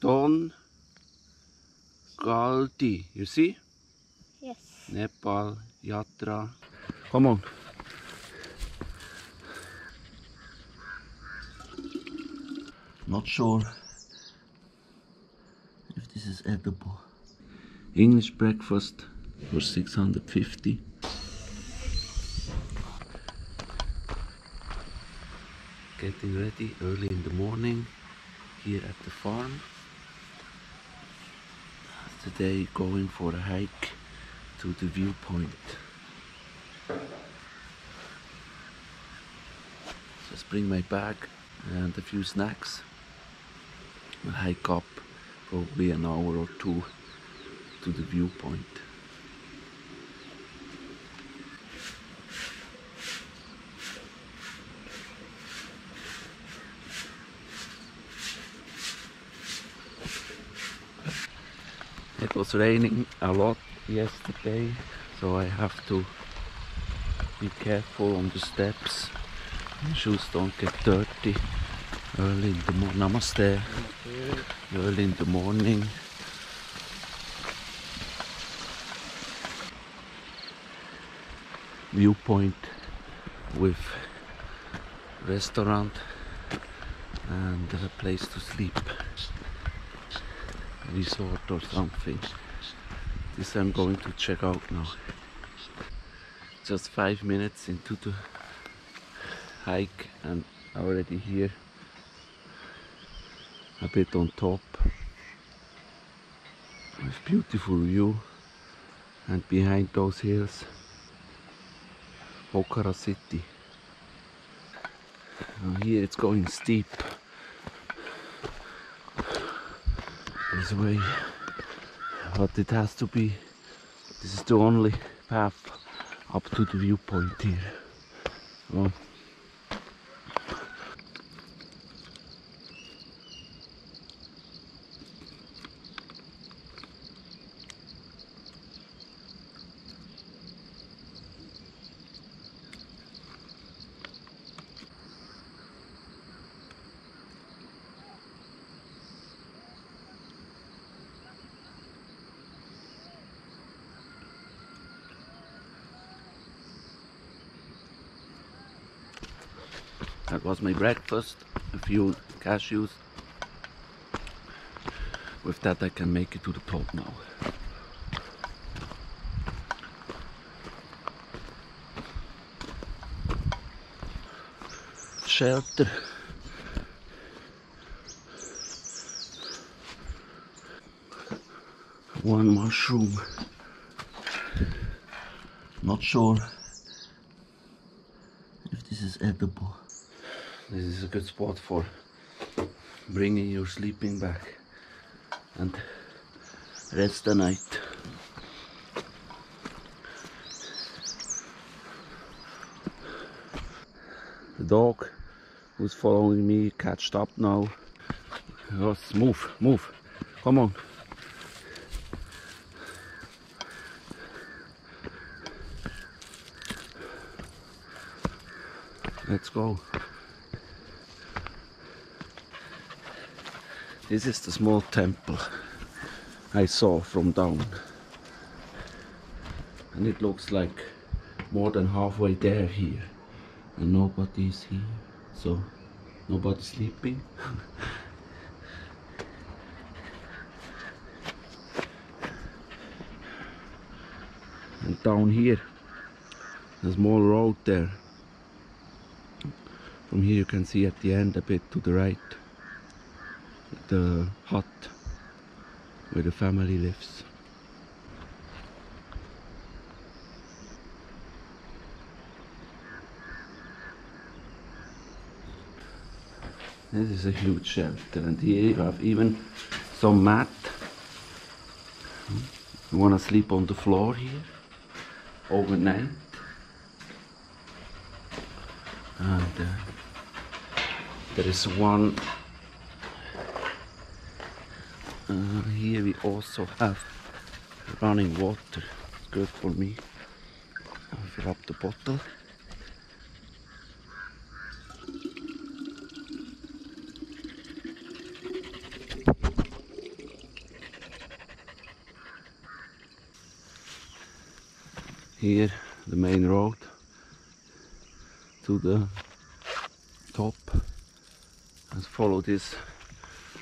Don Caldi. You see? Yes. Nepal Yatra. Come on. Not sure if this is edible. English breakfast for 650. Getting ready early in the morning here at the farm. Today going for a hike to the viewpoint. Just bring my bag and a few snacks. We'll hike up probably an hour or two to the viewpoint. It was raining a lot yesterday, so I have to be careful on the steps. My shoes don't get dirty early in the morning. Namaste. Early in the morning. Viewpoint with restaurant and a place to sleep resort or something. This I'm going to check out now. Just five minutes into the hike and already here a bit on top with beautiful view and behind those hills Pokhara city. Now here it's going steep this way but it has to be this is the only path up to the viewpoint here. Well, That was my breakfast, a few cashews. With that I can make it to the top now. Shelter. One mushroom. Not sure if this is edible. This is a good spot for bringing your sleeping bag and rest the night. The dog who's following me catched up now. Oh, let's move, move. Come on. Let's go. This is the small temple I saw from down. And it looks like more than halfway there here. And nobody is here. So nobody's sleeping. and down here a small road there. From here you can see at the end a bit to the right the hut where the family lives. This is a huge shelter and here you have even some mat. You wanna sleep on the floor here overnight. And uh, there is one here we also have running water. It's good for me. I'll fill up the bottle. Here the main road to the top. Let's follow this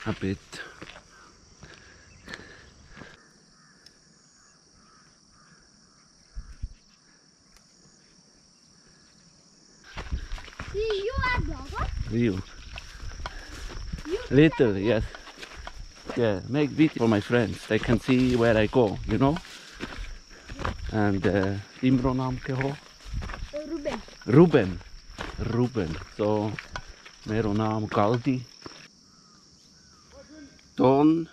a bit you are blogger. view You little yes. Yeah make video for my friends. They can see where I go you know? And uh, Imro naam ke ho? Ruben. Ruben. Ruben. So mero naam Caldi. Don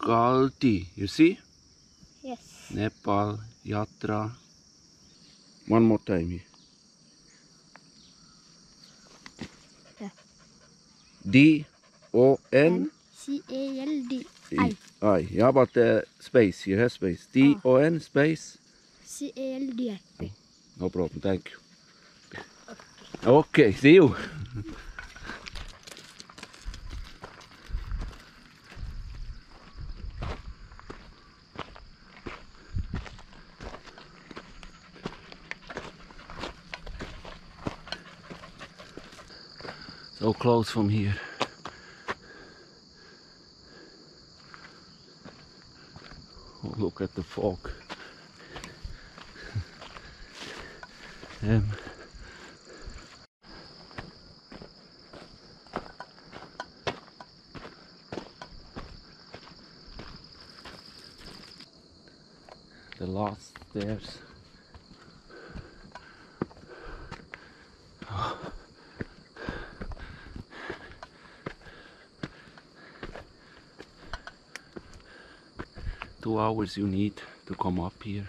Caldi. You see? Yes. Nepal Yatra. One more time here D O N C A L D E. I. I. Yeah, but uh, space. You have space. D O N space. C A L D I. No problem. Thank you. Okay. See you. So close from here. Oh, look at the fog. um, the last stairs. Two hours you need to come up here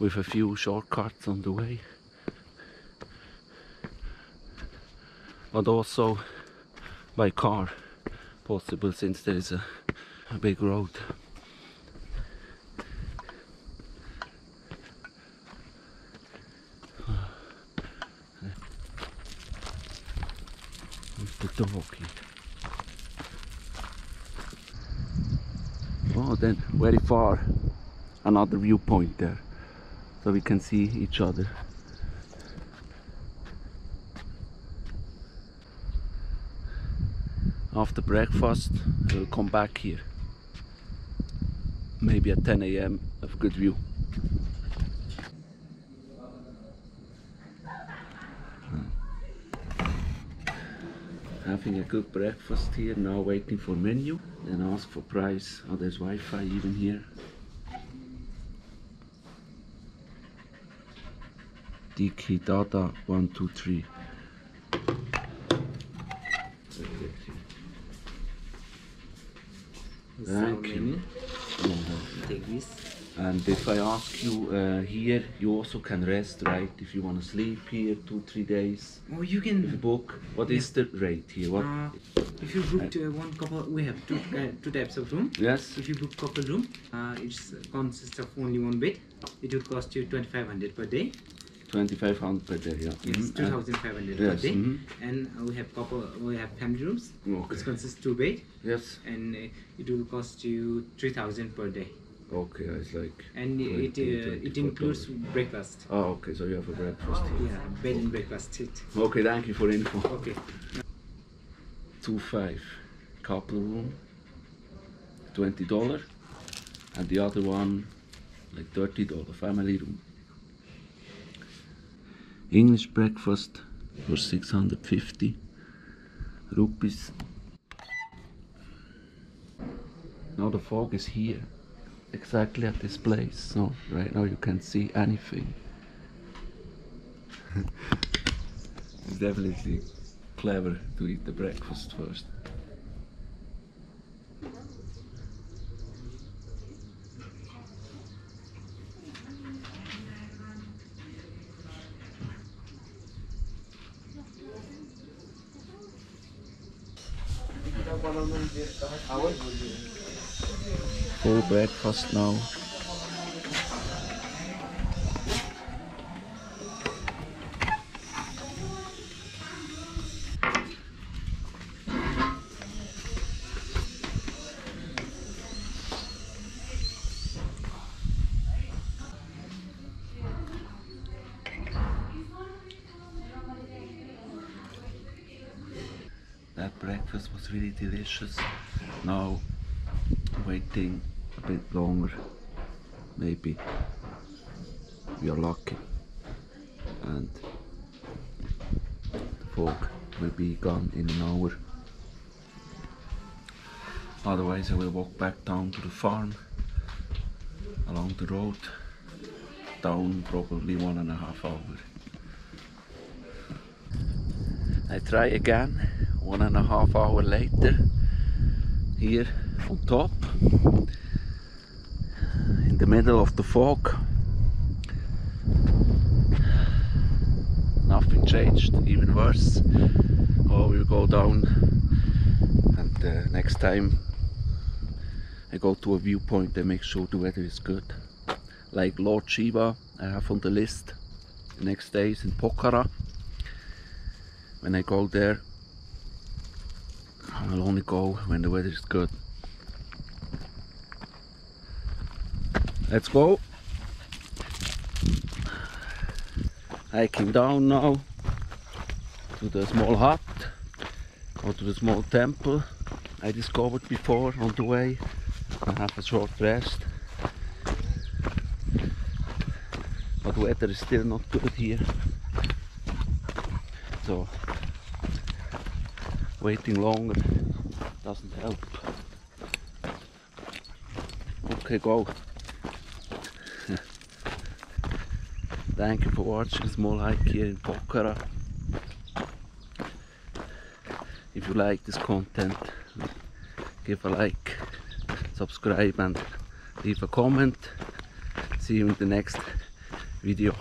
with a few shortcuts on the way. But also by car possible since there is a, a big road. The dog here Oh, then very far, another viewpoint there, so we can see each other. After breakfast, we'll come back here. Maybe at 10 a.m. Have good view. Having a good breakfast here now waiting for menu then ask for price oh there's Wi-Fi even here Dhikidada 123 Thank you. Take this. And if I ask you uh, here, you also can rest, right? If you want to sleep here two, three days, Oh, you if you can. book, what is the rate here? What? Uh, if you book to one couple, we have two ki- two types of room. yes? If you book couple room, uh, it consists of only one bed. It will cost you twenty five hundred per day. 2500 per day, yeah. Yes, two And- thousand five hundred Yes, per day. mhm. And uh, we have couple, we have family rooms. Okay. It consists two bed, Yes. and uh, it will cost you three thousand per day. Okay, it's like. And it 20, uh, it includes dollars. breakfast. Oh, okay, so you have a breakfast here. Yeah, bed and breakfast. It. Okay, thank you for info. Okay. Two five, couple room, twenty dollar, and the other one, like thirty dollar family room. English breakfast for six hundred fifty rupees. Now the fog is here, exactly at this place. So right now you can't see anything. it's definitely clever to eat the breakfast first full breakfast now. That breakfast was really delicious. Now waiting bit longer. Maybe we are lucky and the fog will be gone in an hour. Otherwise I will walk back down to the farm along the road down probably one and a half hour. I try again one and a half hour later here on top in the middle of the fog nothing changed even worse. Oh we'll go down and uh, next time I go to a viewpoint and make sure the weather is good. Like Lord Shiva I have on the list the next day is in Pokhara. When I go there I will only go when the weather is good let's go. Hiking down now to the small hut or to the small temple. I discovered before on the way I have a short rest. But the weather is still not good here. So waiting longer doesn't help. Okay go thank you for watching. Small hike here in Pokhara. If you like this content give a like subscribe and leave a comment. See you in the next video